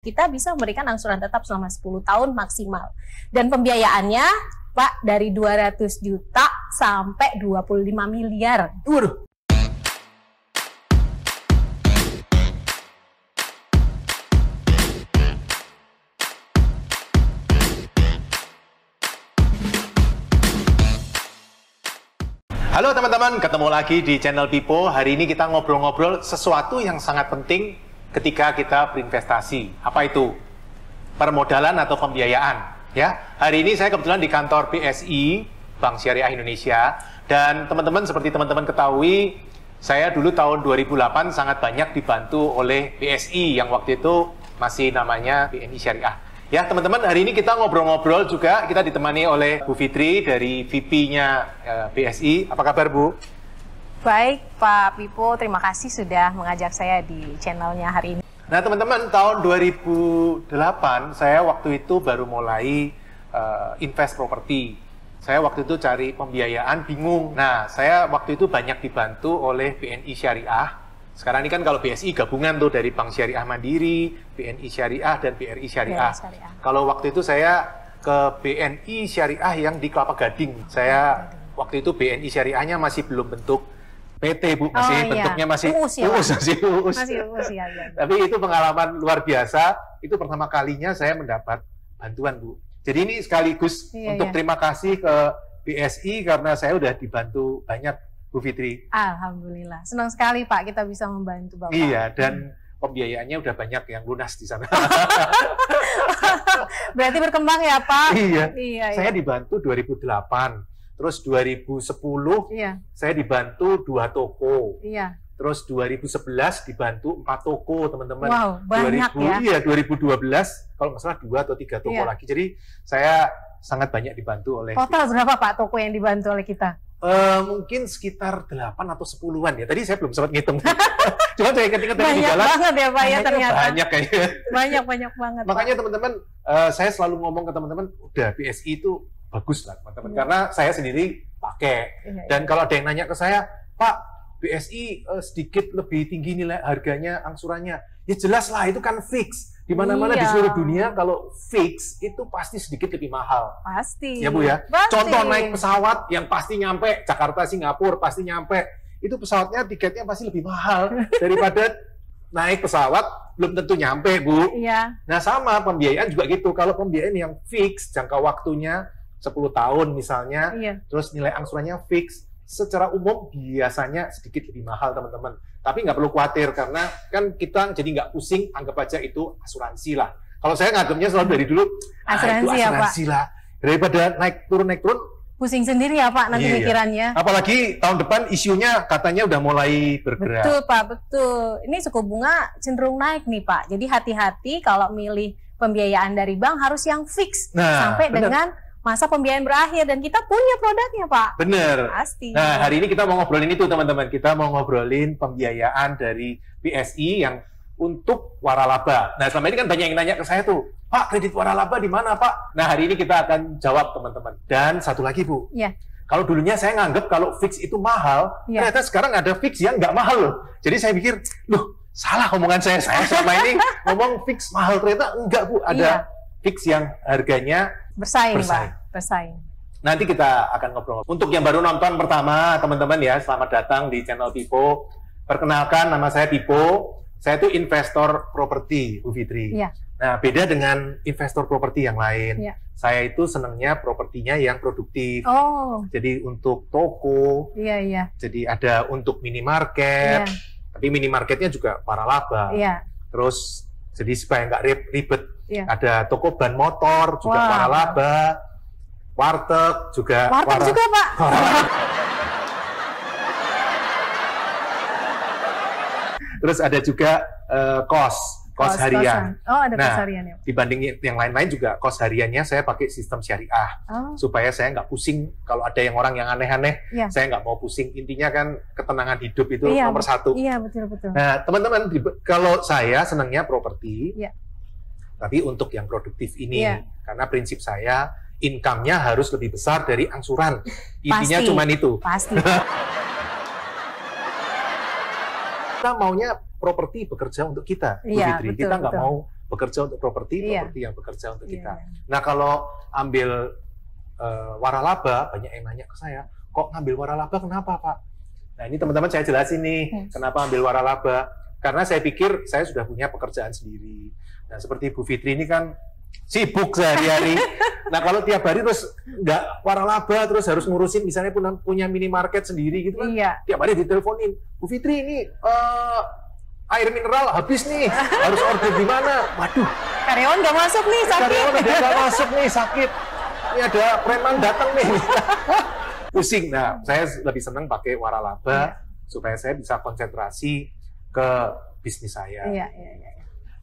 kita bisa memberikan angsuran tetap selama 10 tahun maksimal. Dan pembiayaannya, Pak, dari 200 juta sampai 25 miliar. Waduh. Halo teman-teman, ketemu lagi di channel Pipo. Hari ini kita ngobrol-ngobrol sesuatu yang sangat penting ketika kita berinvestasi. Apa itu? Permodalan atau pembiayaan. Ya, hari ini saya kebetulan di kantor BSI, Bank Syariah Indonesia, dan teman-teman seperti teman-teman ketahui, saya dulu tahun 2008 sangat banyak dibantu oleh BSI yang waktu itu masih namanya BNI Syariah. Ya teman-teman, hari ini kita ngobrol-ngobrol juga, kita ditemani oleh Bu Fitri dari VP-nya eh, BSI. Apa kabar Bu? Baik, Pak Pipo, terima kasih sudah mengajak saya di channelnya hari ini. Nah teman-teman, tahun 2008 saya waktu itu baru mulai uh, invest properti. Saya waktu itu cari pembiayaan bingung. Nah, saya waktu itu banyak dibantu oleh BNI Syariah. Sekarang ini kan kalau BSI gabungan tuh dari Bank Syariah Mandiri, BNI Syariah, dan BRI Syariah. BRI Syariah. Kalau waktu itu saya ke BNI Syariah yang di Kelapa Gading. Saya waktu itu BNI Syariahnya masih belum bentuk PT Bu, masih Oh, iya. bentuknya masih Uus ya, Pak? masih uus. Masih uus ya, ya. Tapi itu pengalaman luar biasa. Itu pertama kalinya saya mendapat bantuan, Bu. Jadi ini sekaligus Iya, untuk iya. terima kasih ke BSI karena saya udah dibantu banyak, Bu Fitri. Alhamdulillah, senang sekali Pak kita bisa membantu Bapak. Iya, dan pembiayaannya udah banyak yang lunas di sana. Berarti berkembang ya Pak? iya. Iya, Saya iya. dibantu 2008. Terus 2010 Iya, saya dibantu dua toko. iya. Terus 2011 dibantu empat toko, teman-teman. Wow, banyak 2000, ya. Iya, 2012 kalau nggak salah dua atau tiga toko Iya. lagi. Jadi saya sangat banyak dibantu oleh Total berapa Pak toko yang dibantu oleh kita? Eh, mungkin sekitar 8 atau 10-an ya. Tadi saya belum sempat ngitung. Cuma saya ingat-ingat tadi di Banyak jalan. banget ya Pak ya ternyata. Banyak kayaknya. Banyak banyak banget. Makanya teman-teman, eh, saya selalu ngomong ke teman-teman, udah BSI itu bagus lah teman-teman. Iya. Karena saya sendiri pakai. Iya, iya. Dan kalau ada yang nanya ke saya, Pak, BSI eh, sedikit lebih tinggi nilai harganya, angsurannya. Ya jelas lah, itu kan fix. Di mana-mana di Iya. seluruh dunia kalau fix itu pasti sedikit lebih mahal. Pasti. Ya Bu ya. Pasti. Contoh naik pesawat yang pasti nyampe Jakarta Singapura pasti nyampe. Itu pesawatnya tiketnya pasti lebih mahal daripada naik pesawat belum tentu nyampe, Bu. Iya. Nah, sama pembiayaan juga gitu. Kalau pembiayaan yang fix jangka waktunya 10 tahun misalnya, Iya. terus nilai angsurannya fix, secara umum biasanya sedikit lebih mahal, teman-teman. Tapi nggak perlu khawatir karena kan kita jadi nggak pusing, anggap aja itu asuransi lah. Kalau saya nganggapnya selalu dari dulu, ah, Asuransi itu ya, Pak. asuransi lah. Daripada naik turun naik turun, Pusing sendiri ya Pak nanti Iya. pikirannya. Apalagi tahun depan isunya katanya udah mulai bergerak. Betul Pak, betul. Ini suku bunga cenderung naik nih Pak. Jadi hati-hati kalau milih pembiayaan dari bank harus yang fix Nah, sampai bener. dengan masa pembiayaan berakhir dan kita punya produknya Pak. Bener. Pasti. Nah, hari ini kita mau ngobrolin itu teman-teman. Kita mau ngobrolin pembiayaan dari BSI yang untuk waralaba. Nah, selama ini kan banyak yang nanya ke saya tuh, Pak, kredit waralaba di mana, Pak? Nah, hari ini kita akan jawab teman-teman. Dan satu lagi, Bu. Iya. Kalau dulunya saya nganggap kalau fix itu mahal, Iya. ternyata sekarang ada fix yang nggak mahal loh. Jadi saya pikir, loh, salah omongan saya. Saya selama ini ngomong fix mahal, ternyata enggak, Bu. Ada Iya. Fix yang harganya bersaing, bersaing. Pak. Bersaing. Nanti kita akan ngobrol. Untuk yang baru nonton pertama, teman-teman ya, selamat datang di channel Pipo. Perkenalkan, nama saya Pipo. Saya itu investor properti, Bu Fitri. Iya. Nah, beda dengan investor properti yang lain. Iya. Saya itu senangnya propertinya yang produktif. Oh, Jadi untuk toko, iya iya. jadi ada untuk Iya. minimarket, tapi minimarketnya juga para laba. Iya. Terus jadi supaya nggak rib- ribet, Iya. ada toko ban motor juga Wah. para laba, warteg juga Warteg para- juga, Pak. Terus ada juga eh, kos, kos harian. Oh, ada Nah, kos harian ya. Dibanding yang lain-lain juga kos hariannya saya pakai sistem syariah Oh, supaya saya nggak pusing kalau ada yang orang yang aneh-aneh, Iya. saya nggak mau pusing. Intinya kan ketenangan hidup itu Iya, nomor satu. iya betul betul. Nah, teman-teman, kalau saya senangnya properti, Iya. Tapi untuk yang produktif ini, Iya. karena prinsip saya income-nya harus lebih besar dari angsuran. Intinya cuma itu. Pasti. Kita maunya properti bekerja untuk kita, Bu Iya, Fitri. betul, kita nggak mau bekerja untuk properti, Iya. properti yang bekerja untuk Iya. kita. Nah kalau ambil eh, waralaba, banyak yang nanya ke saya, kok ngambil waralaba kenapa Pak? Nah ini teman-teman saya jelasin nih, Hmm. kenapa ambil waralaba. Karena saya pikir saya sudah punya pekerjaan sendiri. Nah seperti Bu Fitri ini kan sibuk sehari-hari. nah kalau tiap hari terus nggak waralaba, terus harus ngurusin misalnya punya, punya minimarket sendiri gitu kan, Iya. tiap hari diteleponin, Bu Fitri ini eh, air mineral habis nih, harus order di mana? Waduh, Karyawan nggak masuk nih sakit. karyawan nggak masuk nih sakit. Ini ada preman datang nih. Pusing. Nah, saya lebih senang pakai waralaba Iya. supaya saya bisa konsentrasi ke bisnis saya. Iya, iya, iya.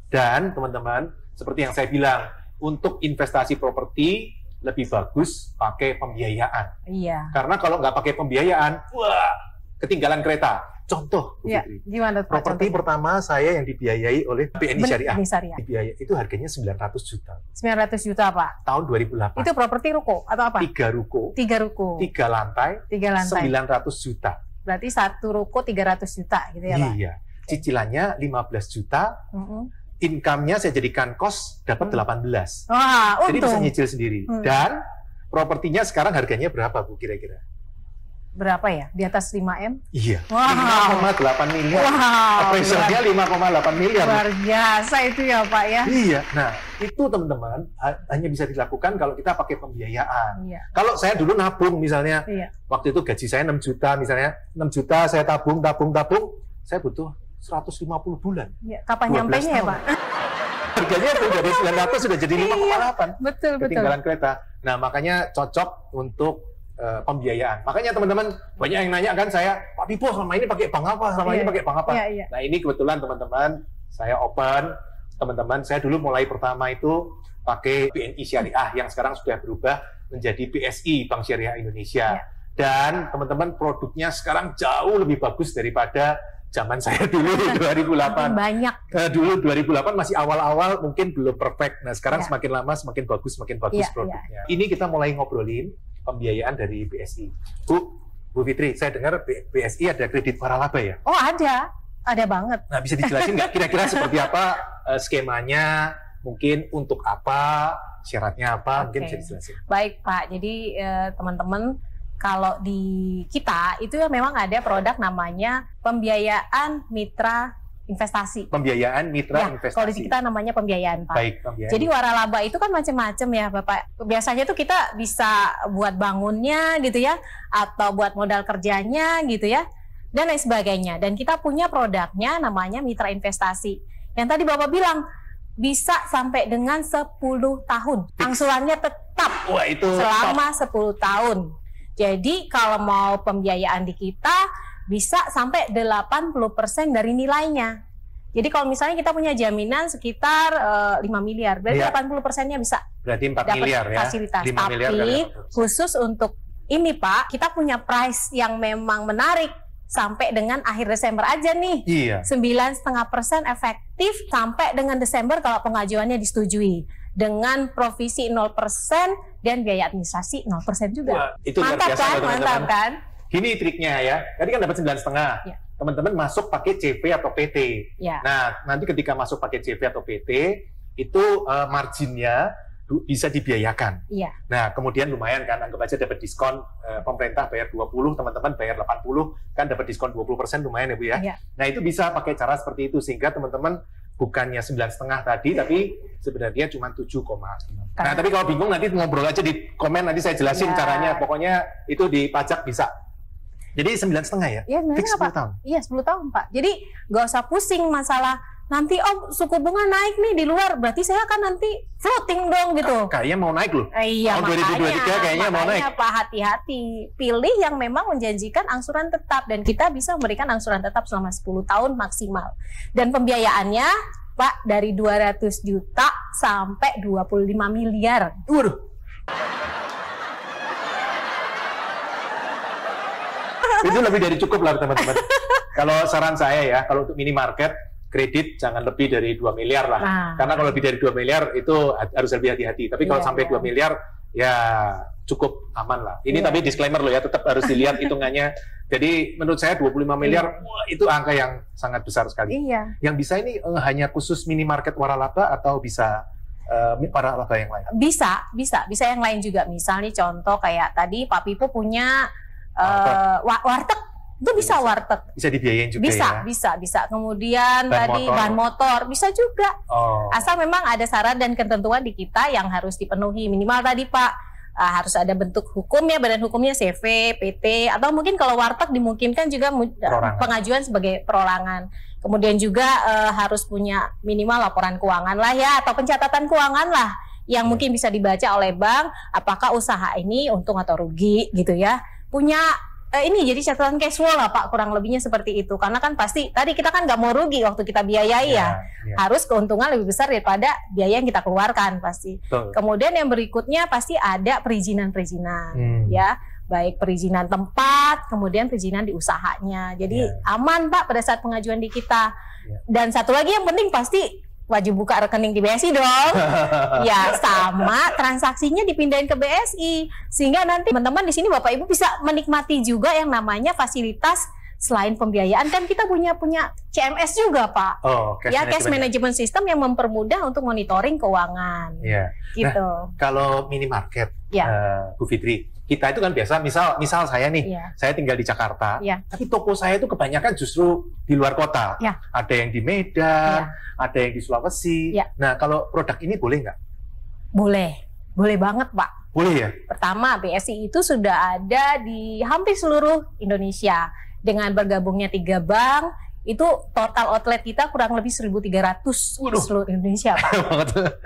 Dan teman-teman, seperti yang saya bilang, untuk investasi properti lebih bagus pakai pembiayaan. Iya. Karena kalau nggak pakai pembiayaan, wah, ketinggalan kereta. Contoh, Bu Iya. Fitri. Gimana Pak? Properti pertama saya yang dibiayai oleh BNI Syariah. BNI Syariah. Dibiayai itu harganya 900 juta 900 juta Pak. tahun 2008. Itu properti ruko atau apa? Tiga ruko, Tiga ruko. tiga lantai, Tiga lantai. 900 juta. Berarti satu ruko 300 juta gitu ya Pak? Iya. Cicilannya 15 juta, Mm-mm. Income-nya saya jadikan kos dapat Hmm. 18. Wah, Jadi bisa nyicil sendiri. Hmm. Dan propertinya sekarang harganya berapa Bu kira-kira? Berapa ya? Di atas 5M? Iya. Wow. 5,8 miliar. Wow. Appraisalnya 5,8 miliar. Luar biasa itu ya Pak ya? Iya. Nah, itu teman-teman ha- hanya bisa dilakukan kalau kita pakai pembiayaan. Iya. Kalau saya dulu nabung misalnya, Iya. waktu itu gaji saya 6 juta misalnya, 6 juta saya tabung, tabung, tabung, saya butuh 150 bulan. Iya. Kapan 12 nyampainya ya. Pak? Harganya tuh dari 900 sudah jadi 5,8. Betul, betul. Ketinggalan kereta. Nah, makanya cocok untuk eh, pembiayaan. Makanya teman-teman banyak yang nanya kan saya, Pak Pipo selama ini pakai bank apa? Selama ini Iya. pakai bank apa? Iya, iya. Nah, ini kebetulan teman-teman saya open. Teman-teman, saya dulu mulai pertama itu pakai BNI Syariah yang sekarang sudah berubah menjadi BSI Bank Syariah Indonesia. Iya. Dan teman-teman produknya sekarang jauh lebih bagus daripada zaman saya dulu di 2008. Banyak. Eh, dulu 2008 masih awal-awal mungkin belum perfect. Nah, sekarang Iya. semakin lama semakin bagus, semakin bagus Iya, produknya. Ini kita mulai ngobrolin pembiayaan dari BSI. Bu, Bu Fitri, saya dengar BSI ada kredit waralaba ya. Oh ada. Ada banget. Nah, bisa dijelasin nggak kira-kira seperti apa eh, skemanya? Mungkin untuk apa? Syaratnya apa? Mungkin Oke. bisa dijelasin. Baik Pak, jadi eh, teman-teman kalau di kita itu ya memang ada produk namanya pembiayaan mitra investasi. Pembiayaan mitra Ya, investasi. kalau di kita namanya pembiayaan Pak. Baik, pembiayaan. Jadi waralaba itu kan macam-macam ya Bapak. Biasanya tuh kita bisa buat bangunnya gitu ya, atau buat modal kerjanya gitu ya, dan lain sebagainya. Dan kita punya produknya namanya mitra investasi. Yang tadi Bapak bilang bisa sampai dengan 10 tahun. Angsurannya tetap Wah, itu top. selama 10 tahun. Jadi kalau mau pembiayaan di kita bisa sampai 80% dari nilainya. Jadi kalau misalnya kita punya jaminan sekitar eh, 5 miliar, berarti Iya. 80 persennya bisa berarti 4 dapat miliar ya. fasilitas. 5 miliar Tapi kali 80%. khusus untuk ini Pak, kita punya price yang memang menarik sampai dengan akhir Desember aja nih. Iya. Sembilan setengah persen efektif sampai dengan Desember kalau pengajuannya disetujui dengan provisi 0% dan biaya administrasi 0% juga. Wah, itu mantap biasa kan, loh, teman-teman. mantap kan? Gini triknya ya. Tadi kan dapat sembilan setengah. Ya. Teman-teman masuk pakai CV atau PT. Ya. Nah, nanti ketika masuk pakai CV atau PT, itu eh, marginnya bisa dibiayakan. Iya. Nah, kemudian lumayan kan, anggap aja dapat diskon eh, pemerintah bayar 20, teman-teman bayar 80, kan dapat diskon 20% lumayan ya Bu ya. Iya. Nah, itu bisa pakai cara seperti itu sehingga teman-teman bukannya sembilan setengah tadi, tapi sebenarnya cuma 7,5. Nah, tapi kalau bingung nanti ngobrol aja di komen nanti saya jelasin Ya. caranya. Pokoknya itu di pajak bisa. Jadi sembilan setengah ya? Iya, sebenarnya Fix apa? 10 tahun. Iya, 10 tahun, Pak. Jadi nggak usah pusing masalah nanti oh suku bunga naik nih di luar, berarti saya kan nanti floating dong gitu. Kayaknya mau naik loh. Eh, Iya, Tahun 2023 kayaknya mau makanya Pak hati-hati. Pilih yang memang menjanjikan angsuran tetap dan kita bisa memberikan angsuran tetap selama 10 tahun maksimal. Dan pembiayaannya Pak dari 200 juta sampai 25 miliar. Waduh. itu lebih dari cukup lah teman-teman. kalau saran saya ya, kalau untuk minimarket kredit jangan lebih dari 2 miliar lah. Nah, Karena kalau lebih dari 2 miliar itu ha- harus lebih hati-hati. Tapi kalau Iya, sampai iya. 2 miliar ya cukup aman lah. Ini Iya. tapi disclaimer loh ya, tetap harus dilihat hitungannya. Jadi menurut saya 25 miliar, wah, itu angka yang sangat besar sekali. Iya. Yang bisa ini eh, hanya khusus minimarket waralaba atau bisa eh, waralaba yang lain? Bisa, bisa, bisa yang lain juga. Misalnya contoh kayak tadi Pak Pipo punya Warteg. eh, warteg, itu bisa Bisa. warteg. Bisa dibiayain juga Bisa, ya? bisa, bisa. Kemudian Ban tadi motor. ban motor bisa juga. Oh, Asal memang ada syarat dan ketentuan di kita yang harus dipenuhi. Minimal tadi Pak uh, harus ada bentuk hukumnya, badan hukumnya CV, PT, atau mungkin kalau warteg dimungkinkan juga mu- Perorangan. pengajuan sebagai perorangan. Kemudian juga uh, harus punya minimal laporan keuangan lah ya, atau pencatatan keuangan lah yang Hmm. mungkin bisa dibaca oleh bank apakah usaha ini untung atau rugi gitu ya. Punya eh, ini jadi catatan cash flow lah Pak kurang lebihnya seperti itu karena kan pasti tadi kita kan nggak mau rugi waktu kita biayai ya iya, harus keuntungan lebih besar daripada biaya yang kita keluarkan pasti. betul. Kemudian yang berikutnya pasti ada perizinan-perizinan Hmm. ya, baik perizinan tempat, kemudian perizinan di usahanya. Jadi Ya. aman Pak pada saat pengajuan di kita. Ya. Dan satu lagi yang penting pasti wajib buka rekening di BSI dong. ya, sama transaksinya dipindahin ke BSI sehingga nanti teman-teman di sini Bapak Ibu bisa menikmati juga yang namanya fasilitas selain pembiayaan kan kita punya punya CMS juga Pak. Oh, cash ya cash management. system yang mempermudah untuk monitoring keuangan Iya. gitu. Kalau minimarket, Ya. eh, Bu Fitri, kita itu kan biasa, misal misal saya nih, Iya. saya tinggal di Jakarta, Iya. tapi toko saya itu kebanyakan justru di luar kota. Ya. Ada yang di Medan, ada yang di Sulawesi. Ya. Nah, kalau produk ini boleh nggak? Boleh. Boleh banget, Pak. Boleh ya? Pertama, BSI itu sudah ada di hampir seluruh Indonesia. Dengan bergabungnya tiga bank, itu total outlet kita kurang lebih 1.300 di Waduh. seluruh Indonesia, Pak.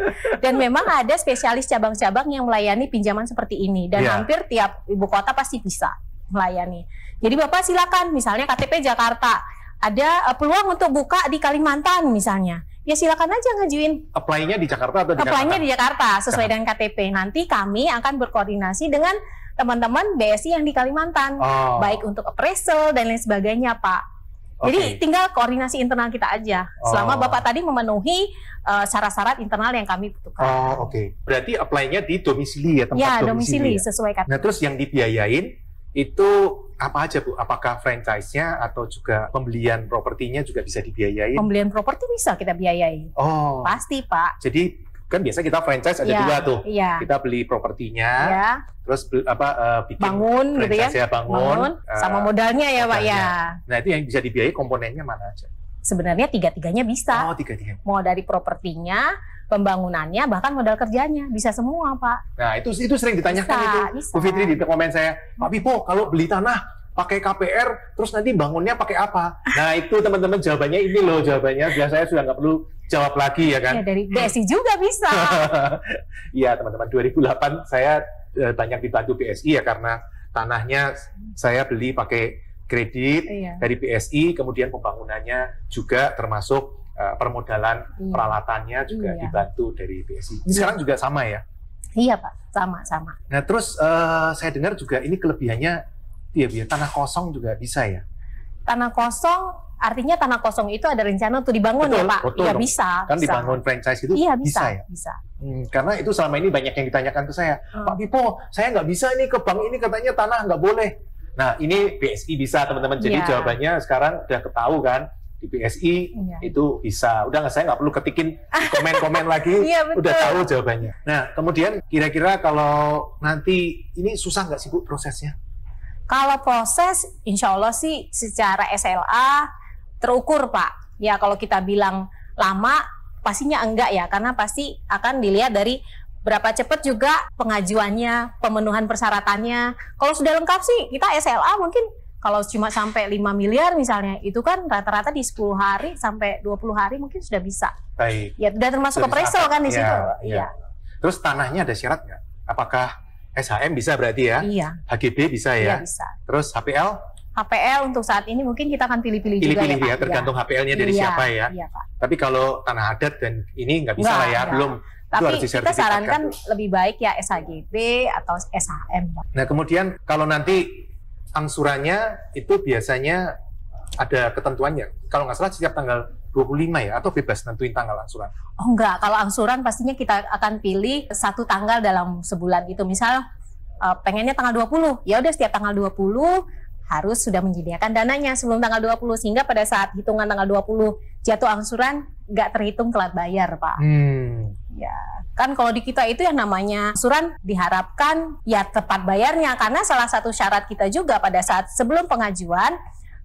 Dan memang ada spesialis cabang-cabang yang melayani pinjaman seperti ini. Dan Iya. hampir tiap ibu kota pasti bisa melayani. Jadi Bapak silakan, misalnya KTP Jakarta, ada eh, peluang untuk buka di Kalimantan misalnya. Ya silakan aja ngajuin Apply-nya di Jakarta atau di apply-nya di Jakarta sesuai dengan KTP. Nanti kami akan berkoordinasi dengan teman-teman BSI yang di Kalimantan, Oh, baik untuk appraisal dan lain sebagainya, Pak. Oke. Jadi tinggal koordinasi internal kita aja. Selama Oh. Bapak tadi memenuhi eh, syarat-syarat internal yang kami butuhkan. Oh, oke. Berarti apply-nya di domisili ya, tempat ya, domisili. domisili ya? sesuai KTP. Nah, terus yang dibiayain itu apa aja, Bu? Apakah franchise-nya atau juga pembelian propertinya juga bisa dibiayain? Pembelian properti bisa kita biayai. Oh, Pasti, Pak. jadi kan biasa kita franchise ada Iya, dua tuh. Iya. Kita beli propertinya, Ya, terus bel- apa eh, bikin bangun gitu ya. franchise bangun, Bangun eh, sama modalnya ya, Pak ya. Nah, itu yang bisa dibiayai komponennya mana aja? Sebenarnya tiga-tiganya bisa. Oh, tiga-tiga. Mau dari propertinya, pembangunannya, bahkan modal kerjanya bisa semua, Pak. Nah, itu itu sering ditanyakan Bisa, itu. bisa. Bu Fitri di komen saya, Pak Pipo, kalau beli tanah pakai KPR, terus nanti bangunnya pakai apa? Nah, itu teman-teman jawabannya ini loh jawabannya. Biasanya sudah nggak perlu jawab lagi ya kan? Ya dari BSI juga bisa. Iya, teman-teman. 2008 saya eh, banyak dibantu BSI ya karena tanahnya saya beli pakai kredit Iya. dari BSI, kemudian pembangunannya juga termasuk eh, permodalan Iya. peralatannya juga Iya. dibantu dari BSI. Iya. Sekarang juga sama ya. Iya Pak, sama-sama. Nah, terus eh, saya dengar juga ini kelebihannya iya, iya, tanah kosong juga bisa ya. Tanah kosong, artinya tanah kosong itu ada rencana untuk dibangun Betul, ya Pak? betul dong. bisa. Kan bisa. dibangun franchise itu Iya bisa, bisa ya. bisa. Hmm, karena itu selama ini banyak yang ditanyakan ke saya, Hmm. Pak Pipo, saya nggak bisa nih ke bank ini katanya tanah nggak boleh. Nah, ini BSI bisa teman-teman. Jadi Iya. jawabannya sekarang udah ketahu kan di BSI Iya. itu bisa. Udah nggak saya nggak perlu ketikin komen-komen lagi. Iya betul. Udah tahu jawabannya. Nah, kemudian kira-kira kalau nanti ini susah nggak sih bu prosesnya? Kalau proses, insya Allah sih secara SLA terukur Pak. Ya kalau kita bilang lama, pastinya enggak ya, karena pasti akan dilihat dari berapa cepat juga pengajuannya, pemenuhan persyaratannya. Kalau sudah lengkap sih, kita SLA mungkin kalau cuma sampai 5 miliar misalnya, itu kan rata-rata di 10 hari sampai 20 hari mungkin sudah bisa. Baik. Ya sudah termasuk appraisal kan di Iya, situ. iya. Iya. Terus tanahnya ada syarat nggak? Apakah SHM bisa berarti ya? Iya, HGB bisa iya ya? bisa. Terus HPL? HPL untuk saat ini mungkin kita akan pilih-pilih juga Pilih-pilih ya, ya, Pak. tergantung HPL-nya dari Iya, siapa ya. Iya, Pak. Tapi kalau tanah adat dan ini nggak bisa Nggak, lah ya, nggak. belum. Tapi harus kita sarankan lebih baik ya SHGB atau SHM. Pak. Nah kemudian kalau nanti angsurannya itu biasanya ada ketentuannya. Kalau nggak salah setiap tanggal 25 ya, atau bebas nentuin tanggal angsuran. Oh enggak, kalau angsuran pastinya kita akan pilih satu tanggal dalam sebulan itu. Misal uh, pengennya tanggal 20. Ya udah setiap tanggal 20 harus sudah menyediakan dananya sebelum tanggal 20 sehingga pada saat hitungan tanggal 20 jatuh angsuran nggak terhitung telat bayar, Pak. Hmm. Ya, kan kalau di kita itu yang namanya angsuran diharapkan ya tepat bayarnya karena salah satu syarat kita juga pada saat sebelum pengajuan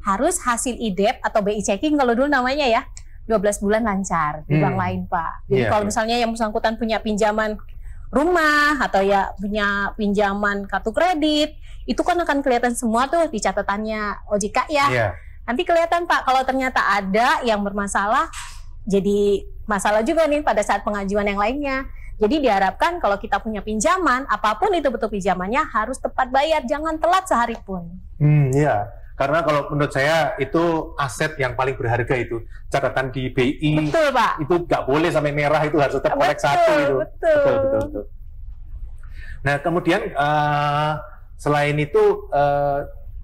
harus hasil IDEP atau BI checking kalau dulu namanya ya 12 bulan lancar di Hmm. bank lain, Pak. Jadi Iya, kalau iya. misalnya yang bersangkutan punya pinjaman rumah atau ya punya pinjaman kartu kredit, itu kan akan kelihatan semua tuh di catatannya OJK ya. Iya. Nanti kelihatan Pak kalau ternyata ada yang bermasalah jadi masalah juga nih pada saat pengajuan yang lainnya. Jadi diharapkan kalau kita punya pinjaman, apa pun itu betul pinjamannya harus tepat bayar, jangan telat sehari pun. Hmm, iya. Karena kalau menurut saya itu aset yang paling berharga itu catatan di BI Betul Pak. itu nggak boleh sampai merah itu harus tetap korek satu itu. betul. betul, betul, betul. Nah kemudian eh, selain itu eh,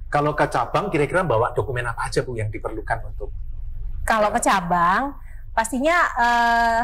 kalau ke cabang kira-kira bawa dokumen apa aja bu yang diperlukan untuk Kalau ke cabang, pastinya eh,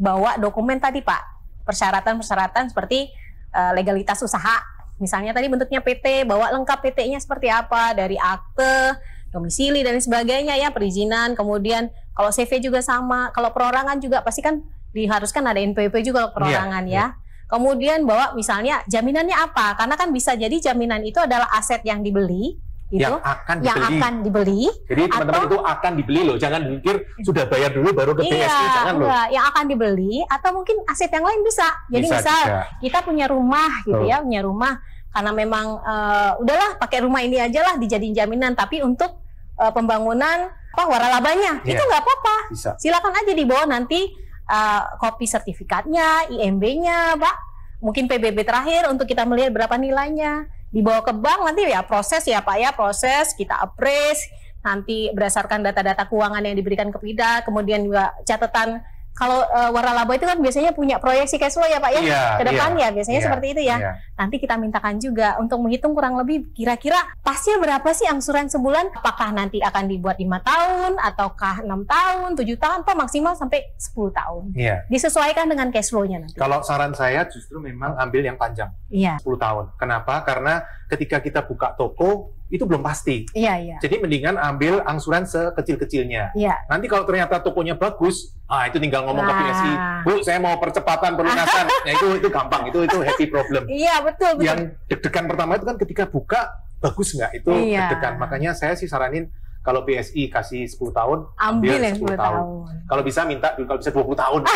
bawa dokumen tadi Pak, persyaratan-persyaratan seperti eh, legalitas usaha. Misalnya tadi bentuknya PT, bawa lengkap PT-nya seperti apa, dari akte, domisili dan sebagainya ya, perizinan, kemudian kalau CV juga sama, kalau perorangan juga pasti kan diharuskan ada NPWP juga kalau perorangan Iya, ya. Kemudian bawa misalnya jaminannya apa? Karena kan bisa jadi jaminan itu adalah aset yang dibeli, gitu, yang akan yang dibeli. akan dibeli Jadi teman-teman itu akan dibeli loh, jangan mikir sudah bayar dulu baru ke Iya, jangan loh. enggak, yang akan dibeli atau mungkin aset yang lain bisa. Jadi Bisa misal juga. kita punya rumah gitu Betul. ya, punya rumah karena memang eh, udahlah pakai rumah ini aja lah dijadiin jaminan, tapi untuk eh, pembangunan apa waralabanya Iya. itu nggak apa-apa. bisa. Silakan aja dibawa nanti eh, kopi sertifikatnya, IMB-nya, Pak. Mungkin PBB terakhir untuk kita melihat berapa nilainya. Dibawa ke bank nanti ya proses ya Pak ya, proses kita appraise nanti berdasarkan data-data keuangan yang diberikan ke PIDA, kemudian juga catatan kalau eh, waralaba itu kan biasanya punya proyeksi cash flow ya Pak ya. Iya, ke depan iya, ya biasanya iya, seperti itu ya. iya. Nanti kita mintakan juga untuk menghitung kurang lebih kira-kira pasnya berapa sih angsuran sebulan? Apakah nanti akan dibuat lima tahun ataukah enam tahun, tujuh tahun, atau maksimal sampai 10 tahun? Iya. Disesuaikan dengan cash flow-nya nanti. Kalau saran saya justru memang ambil yang panjang, Iya, 10 tahun. Kenapa? Karena ketika kita buka toko itu belum pasti. iya, iya. Jadi mendingan ambil angsuran sekecil-kecilnya. Iya, Nanti kalau ternyata tokonya bagus, ah itu tinggal ngomong ke Nah. BSI, Bu, saya mau percepatan pelunasan. nah itu itu gampang, itu itu happy problem. iya betul betul. Yang deg-degan pertama itu kan ketika buka bagus nggak? Itu Iya. deg-degan. Makanya saya sih saranin kalau BSI kasih 10 tahun, Ambil yang 10 10 tahun. kalau bisa minta kalau bisa 20 tahun.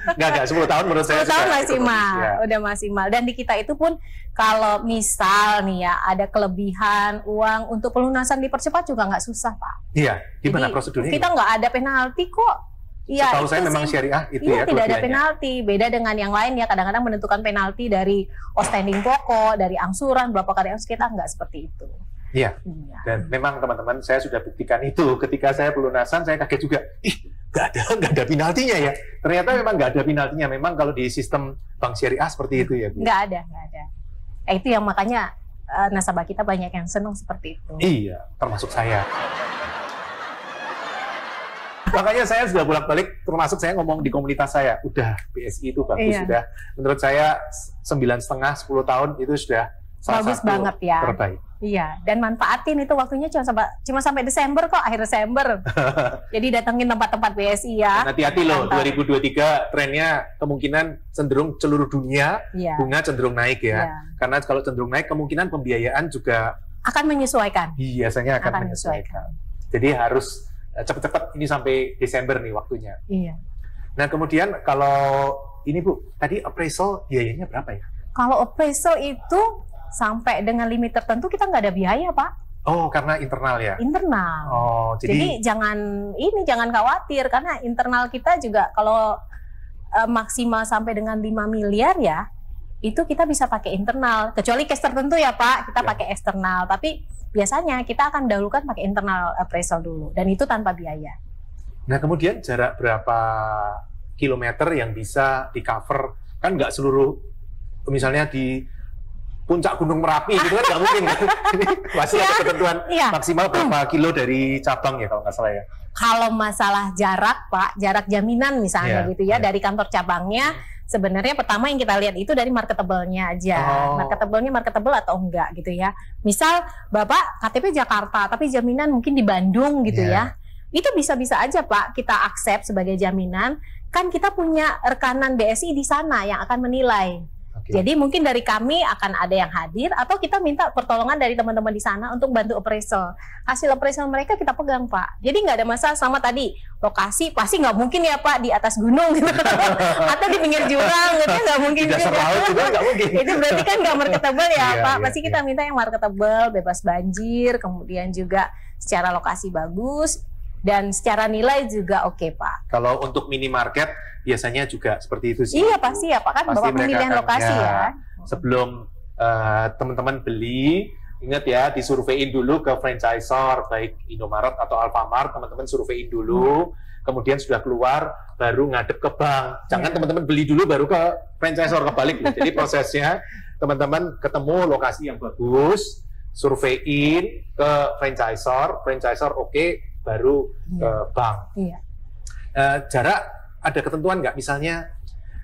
Enggak, enggak, 10 tahun menurut saya 10 tahun sudah maksimal, ya. udah maksimal. Dan di kita itu pun kalau misal nih ya ada kelebihan uang untuk pelunasan dipercepat juga nggak susah Pak. Iya, gimana Jadi, prosedurnya? Kita nggak ada penalti kok. Iya, Setahu saya memang sih. syariah itu Iya, ya tidak ada penalti. Beda dengan yang lain ya, kadang-kadang menentukan penalti dari outstanding pokok, dari angsuran, berapa kali angsuran kita nggak seperti itu. Iya. Iya. Dan memang teman-teman saya sudah buktikan itu ketika saya pelunasan saya kaget juga. Ih, nggak ada nggak ada penaltinya ya. Ternyata memang nggak ada penaltinya. Memang kalau di sistem bank syariah seperti itu ya, Bu. Nggak ada, nggak ada. Eh, itu yang makanya eh, nasabah kita banyak yang senang seperti itu. Iya, termasuk saya. Makanya saya sudah bolak-balik, termasuk saya ngomong di komunitas saya, udah BSI itu bagus Iya. sudah. Menurut saya sembilan setengah, 10 tahun itu sudah salah Bagus satu banget ya. terbaik. Iya, dan manfaatin itu waktunya cuma sampai cuma sampai Desember kok, akhir Desember. Jadi datengin tempat-tempat BSI ya. Hati-hati loh, Mantap. 2023 trennya kemungkinan cenderung seluruh dunia Iya. bunga cenderung naik ya. Iya. Karena kalau cenderung naik kemungkinan pembiayaan juga Akan menyesuaikan. biasanya akan, Akan menyesuaikan. Jadi harus eh, cepat-cepat ini sampai Desember nih waktunya. Iya. Nah kemudian kalau ini Bu, tadi appraisal biayanya berapa ya? Kalau appraisal itu sampai dengan limit tertentu kita nggak ada biaya pak, Oh karena internal ya. internal. Oh Jadi, jadi, jangan ini jangan khawatir karena internal kita juga kalau eh, maksimal sampai dengan 5 miliar ya itu kita bisa pakai internal kecuali case tertentu ya Pak kita Ya. pakai eksternal tapi biasanya kita akan dahulukan pakai internal appraisal dulu dan itu tanpa biaya. nah kemudian jarak berapa kilometer yang bisa di cover kan nggak seluruh misalnya di puncak Gunung Merapi gitu kan nggak mungkin kan? Ini masih ada ketentuan Iya. maksimal berapa kilo dari cabang ya kalau nggak salah ya. Kalau masalah jarak Pak, jarak jaminan misalnya Iya, gitu ya iya. dari kantor cabangnya sebenarnya pertama yang kita lihat itu dari marketable-nya aja. Oh. Marketable-nya marketable atau enggak gitu ya. Misal Bapak KTP Jakarta tapi jaminan mungkin di Bandung gitu Iya. ya. Itu bisa-bisa aja Pak kita accept sebagai jaminan. Kan kita punya rekanan BSI di sana yang akan menilai. Oke. Jadi mungkin dari kami akan ada yang hadir atau kita minta pertolongan dari teman-teman di sana untuk bantu appraisal. Hasil appraisal mereka kita pegang Pak. Jadi nggak ada masalah sama tadi lokasi pasti nggak mungkin ya Pak di atas gunung gitu. atau di pinggir jurang gitu nggak mungkin di dasar juga. laut juga nggak mungkin. Itu berarti kan nggak marketable ya Iya, Pak. iya, Pasti kita minta yang marketable, bebas banjir, kemudian juga secara lokasi bagus dan secara nilai juga oke Pak. Kalau untuk minimarket biasanya juga seperti itu sih. Iya pasti ya Pak kan Pasti Bapak pemilihan lokasi ya. ya. Sebelum eh, teman-teman beli, ingat ya disurveiin dulu ke franchisor baik Indomaret atau Alfamart, teman-teman surveiin dulu. Kemudian sudah keluar baru ngadep ke bank. Jangan Iya. teman-teman beli dulu baru ke franchisor kebalik. loh. Jadi prosesnya teman-teman ketemu lokasi yang bagus, surveiin ke franchisor, franchisor oke baru ke Iya. bank. Iya. Eh, jarak ada ketentuan nggak? Misalnya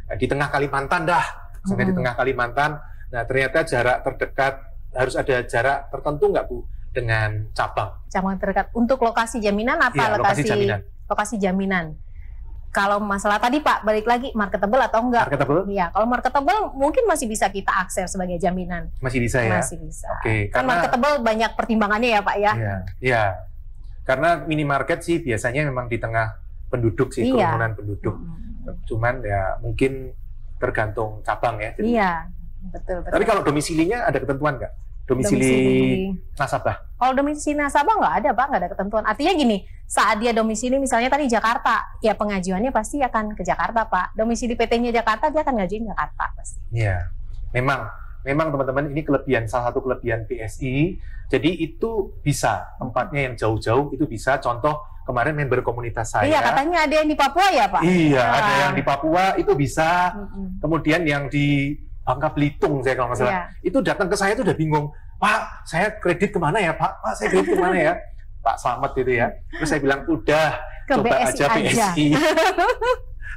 eh, di tengah Kalimantan dah, misalnya di Mhm. tengah Kalimantan. Nah ternyata jarak terdekat harus ada jarak tertentu nggak bu dengan cabang? cabang terdekat untuk lokasi jaminan apa Iya, lokasi lokasi jaminan. lokasi jaminan. Kalau masalah tadi Pak balik lagi marketable atau enggak? Marketable Iya, kalau marketable mungkin masih bisa kita akses sebagai jaminan. masih bisa ya? Masih bisa. Oke, Kan karena marketable banyak pertimbangannya ya Pak ya. Iya, iya. Karena minimarket sih biasanya memang di tengah penduduk sih Iya. kerumunan penduduk. Mm, Cuman ya mungkin tergantung cabang ya. Jadi- Iya, betul betul. Tapi kalau domisilinya ada ketentuan nggak? Domisili, nasabah. Kalau domisili nasabah nggak ada Pak, nggak ada ketentuan. Artinya gini, saat dia domisili misalnya tadi Jakarta, ya pengajuannya pasti akan ke Jakarta Pak. Domisili PT-nya Jakarta, dia akan ngajuin Jakarta pasti. Iya, memang, memang teman-teman ini kelebihan salah satu kelebihan PSI. Jadi itu bisa tempatnya yang jauh-jauh itu bisa. Contoh kemarin member komunitas saya. Iya, katanya ada yang di Papua ya Pak? Iya, Ah. ada yang di Papua itu bisa. Kemudian yang di Bangka Belitung saya kalau nggak salah Iya. itu datang ke saya itu udah bingung. Pak, saya kredit ke mana ya Pak? Pak, saya kredit ke mana ya? Pak Slamet itu ya. Terus saya bilang udah Ke coba BSI aja BSI.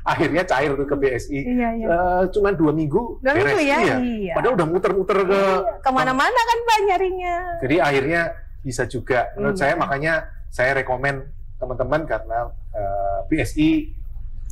Akhirnya cair tuh ke BSI. Iya, iya. Eh, cuman dua minggu Dua minggu ya? Iya. Iya. Padahal udah muter-muter ke Iya, Ke mana-mana kan Pak nyarinya. jadi akhirnya bisa juga menurut Iya. saya makanya saya rekomen teman-teman karena eh, BSI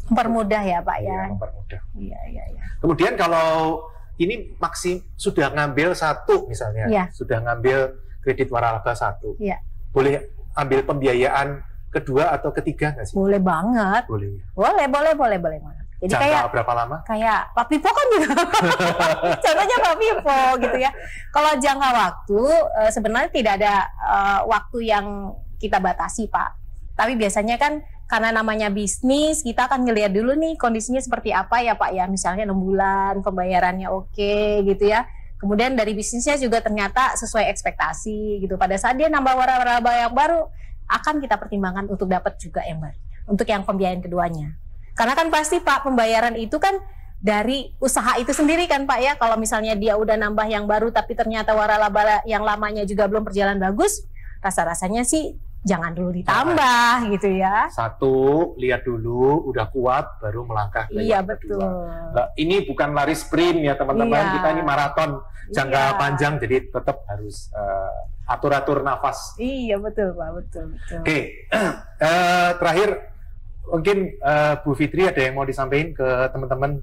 Mempermudah ya Pak ya. ya, mempermudah. Iya, iya, iya. Kemudian kalau ini maksim sudah ngambil satu misalnya, Iya. sudah ngambil kredit waralaba satu, Iya. boleh ambil pembiayaan kedua atau ketiga nggak sih? Boleh banget. Boleh. Boleh, boleh, boleh, boleh banget. Jadi Jangka kayak berapa lama? kayak Pak Pipo kan juga. Contohnya Pak Pipo gitu ya. Kalau jangka waktu eh, sebenarnya tidak ada eh, waktu yang kita batasi Pak. Tapi biasanya kan karena namanya bisnis kita akan ngelihat dulu nih kondisinya seperti apa ya Pak ya. Misalnya enam bulan pembayarannya oke gitu ya. Kemudian dari bisnisnya juga ternyata sesuai ekspektasi gitu. Pada saat dia nambah waralaba yang baru akan kita pertimbangkan untuk dapat juga yang baru. Untuk yang pembiayaan keduanya. Karena kan pasti Pak pembayaran itu kan dari usaha itu sendiri kan Pak ya. Kalau misalnya dia udah nambah yang baru tapi ternyata waralaba yang lamanya juga belum berjalan bagus, rasa-rasanya sih jangan dulu ditambah gitu ya. Satu, lihat dulu, udah kuat, baru melangkah ke Iya yang betul. kedua. Ini bukan lari sprint ya teman-teman, Iya. kita ini maraton jangka Iya. panjang, jadi tetap harus eh, atur-atur nafas. Iya betul Pak, betul betul. Oke, Eh, terakhir mungkin eh, Bu Fitri ada yang mau disampaikan ke teman-teman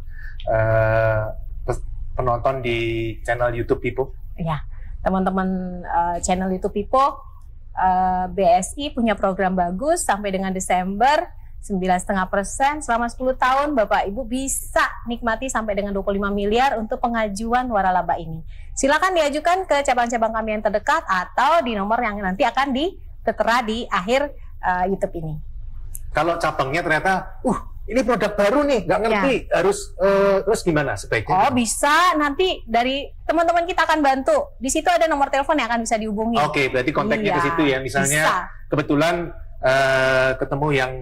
eh, pes- penonton di channel YouTube Pipo? Teman-teman eh, channel YouTube Pipo eh, BSI punya program bagus sampai dengan Desember 9,5 persen selama 10 tahun Bapak Ibu bisa nikmati sampai dengan 25 miliar untuk pengajuan waralaba ini. Silakan diajukan ke cabang-cabang kami yang terdekat atau di nomor yang nanti akan ditera di akhir eh, YouTube ini. Kalau cabangnya ternyata, uh ini produk baru nih, nggak ngerti, harus eh, terus gimana sebaiknya? Oh bisa nanti dari teman-teman kita akan bantu. Di situ ada nomor telepon yang akan bisa dihubungi. Oke, berarti kontaknya ke Iya, situ ya. Misalnya Bisa. kebetulan eh, ketemu yang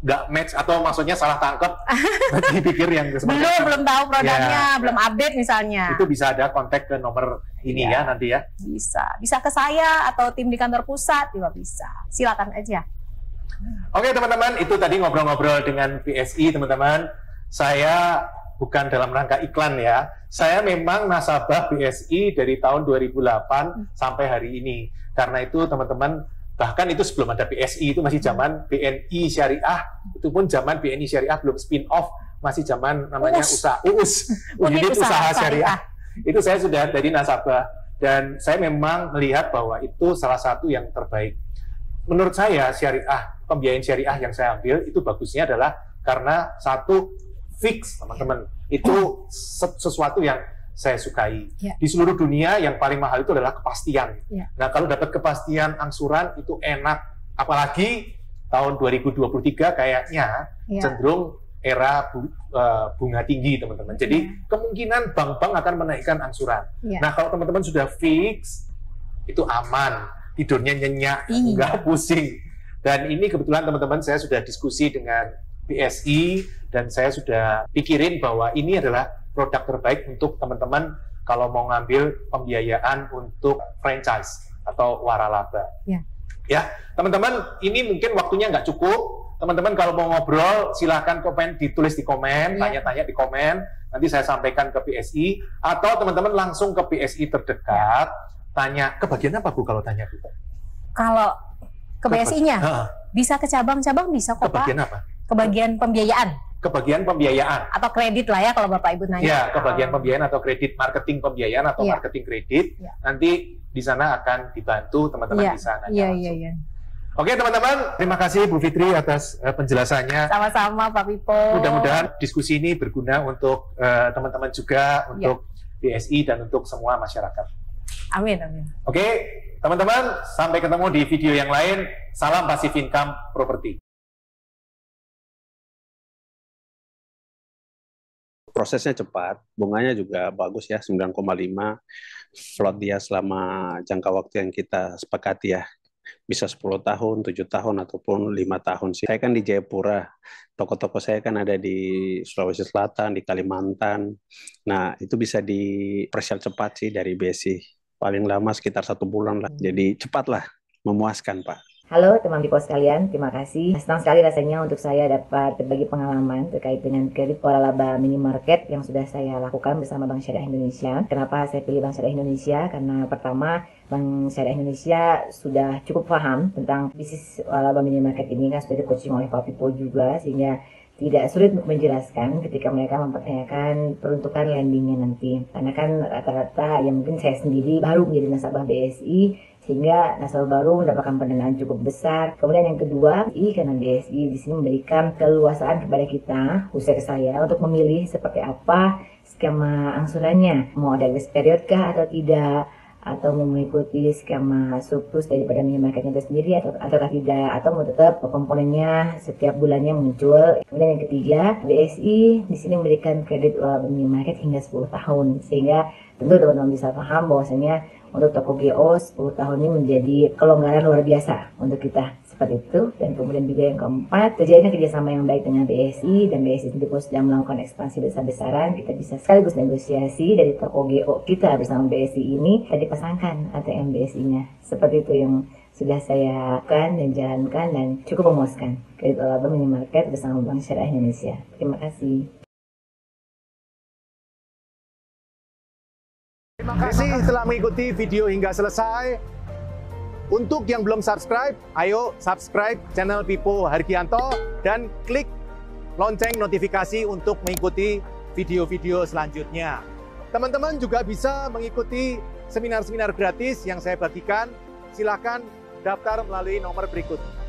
nggak match atau maksudnya salah tangkap, berarti pikir yang belum itu. belum tahu produknya, Ya. belum update misalnya. itu bisa ada kontak ke nomor ini Iya. ya nanti ya. Bisa, bisa ke saya atau tim di kantor pusat juga bisa. Silakan aja. Oke teman-teman, itu tadi ngobrol-ngobrol dengan PSI teman-teman. Saya bukan dalam rangka iklan ya. Saya memang nasabah BSI dari tahun 2008 sampai hari ini. Karena itu teman-teman bahkan itu sebelum ada BSI itu masih zaman BNI Syariah, itu pun zaman BNI Syariah belum spin off, masih zaman namanya Uus. usaha UUS, unit Unit usaha, Usaha syariah. Itu saya sudah dari nasabah dan saya memang melihat bahwa itu salah satu yang terbaik. Menurut saya syariah, pembiayaan syariah yang saya ambil itu bagusnya adalah karena satu fix teman-teman itu se- sesuatu yang saya sukai Ya. di seluruh dunia yang paling mahal itu adalah kepastian. Ya. Nah kalau dapat kepastian angsuran itu enak, apalagi tahun 2023 kayaknya Ya. cenderung era bu- eh, bunga tinggi teman-teman. Jadi Ya. kemungkinan bank-bank akan menaikkan angsuran. Ya. Nah kalau teman-teman sudah fix itu aman, tidurnya nyenyak, nggak pusing. Dan ini kebetulan teman-teman saya sudah diskusi dengan BSI dan saya sudah pikirin bahwa ini adalah produk terbaik untuk teman-teman kalau mau ngambil pembiayaan untuk franchise atau waralaba. Ya. Ya, teman-teman, ini mungkin waktunya nggak cukup. Teman-teman kalau mau ngobrol, silahkan komen, ditulis di komen, Ya. tanya-tanya di komen. Nanti saya sampaikan ke BSI. Atau teman-teman langsung ke BSI terdekat, tanya, ke bagian apa Bu kalau tanya Bu? Kalau ke BSI-nya bisa ke cabang-cabang bisa ke kok Pak. bagian apa? Ke bagian pembiayaan Ke bagian pembiayaan. atau kredit lah ya kalau Bapak Ibu nanya. Ya, ke bagian pembiayaan atau kredit, marketing pembiayaan atau Iya. marketing kredit. Iya. Nanti di sana akan dibantu teman-teman Iya, di sana. Iya, iya, iya. Oke teman-teman, terima kasih Bu Fitri atas eh, penjelasannya. Sama-sama Pak Pipo. Mudah-mudahan diskusi ini berguna untuk eh, teman-teman juga, Iya. untuk BSI dan untuk semua masyarakat. Amin, amin. Oke, teman-teman, sampai ketemu di video yang lain. Salam Passive Income Property. Prosesnya cepat, bunganya juga bagus ya 9,5 float dia selama jangka waktu yang kita sepakati ya. Bisa 10 tahun, 7 tahun ataupun 5 tahun sih. Saya kan di Jayapura. Toko-toko saya kan ada di Sulawesi Selatan, di Kalimantan. Nah, itu bisa dipersial cepat sih dari BSI. Paling lama sekitar satu bulan lah. Jadi cepatlah, memuaskan Pak. Halo teman Bipo sekalian, terima kasih. Senang sekali rasanya untuk saya dapat berbagi pengalaman terkait dengan kredit waralaba minimarket yang sudah saya lakukan bersama Bank Syariah Indonesia. Kenapa saya pilih Bank Syariah Indonesia? Karena pertama, Bank Syariah Indonesia sudah cukup paham tentang bisnis waralaba minimarket ini kan sudah di coaching oleh Pak Pipo juga sehingga tidak sulit untuk menjelaskan ketika mereka mempertanyakan peruntukan landingnya nanti. Karena kan rata-rata yang mungkin saya sendiri baru menjadi nasabah BSI sehingga nasabah baru mendapatkan pendanaan cukup besar. Kemudian yang kedua, I karena BSI di sini memberikan keluasaan kepada kita, khususnya ke saya, untuk memilih seperti apa skema angsurannya. Mau ada grace period kah atau tidak? atau mau mengikuti skema surplus daripada minimarketnya itu sendiri atau ataukah tidak atau mau tetap komponennya setiap bulannya muncul kemudian yang ketiga BSI di sini memberikan kredit uh, minimarket hingga 10 tahun sehingga tentu teman-teman bisa paham bahwasanya untuk toko GO 10 tahun ini menjadi kelonggaran luar biasa untuk kita. Seperti itu. Dan kemudian juga yang keempat terjadinya kerjasama yang baik dengan BSI dan BSI sendiri pun sedang melakukan ekspansi besar-besaran. Kita bisa sekaligus negosiasi dari toko GO kita bersama BSI ini dan dipasangkan ATM BSI-nya seperti itu yang sudah saya lakukan dan jalankan dan cukup memuaskan. Kredit laba minimarket bersama Bank Syariah Indonesia. Terima kasih Terima kasih telah mengikuti video hingga selesai. Untuk yang belum subscribe, ayo subscribe channel Pipo Hargianto dan klik lonceng notifikasi untuk mengikuti video-video selanjutnya. Teman-teman juga bisa mengikuti seminar-seminar gratis yang saya bagikan. Silakan daftar melalui nomor berikut.